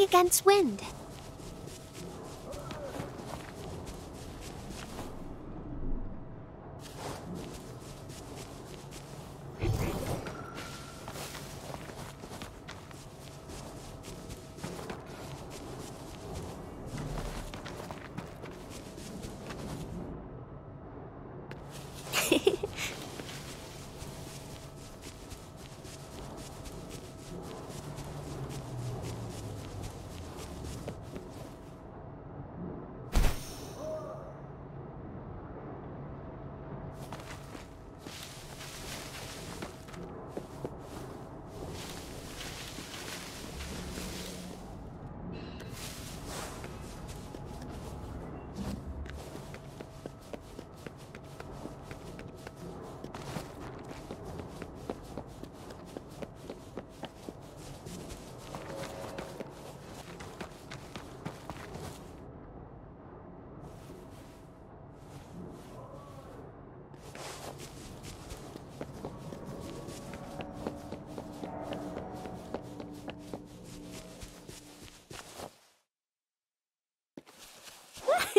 Going against wind.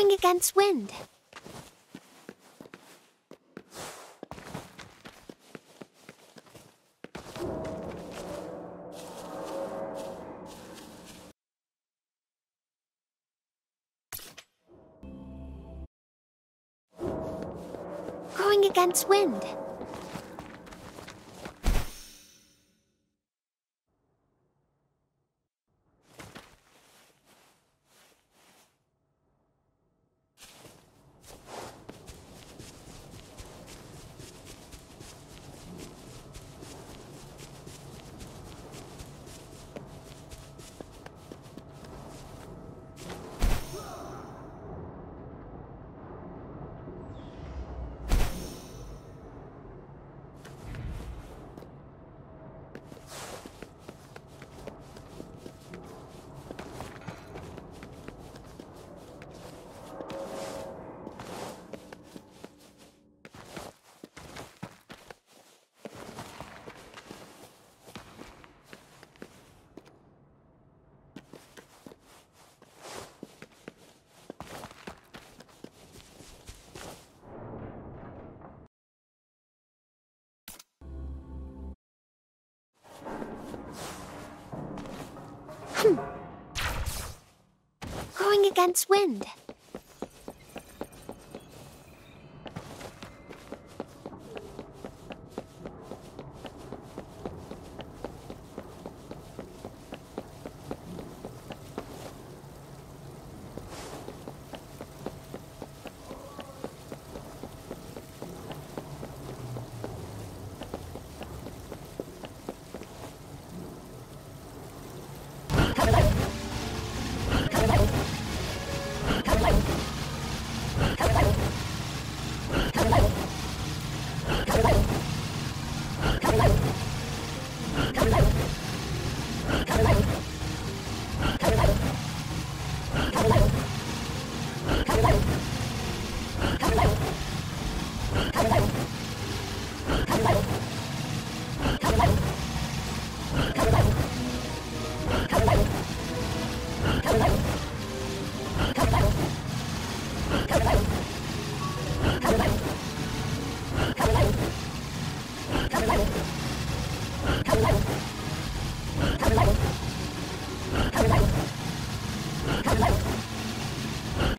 Going against wind. Going against wind. Against wind.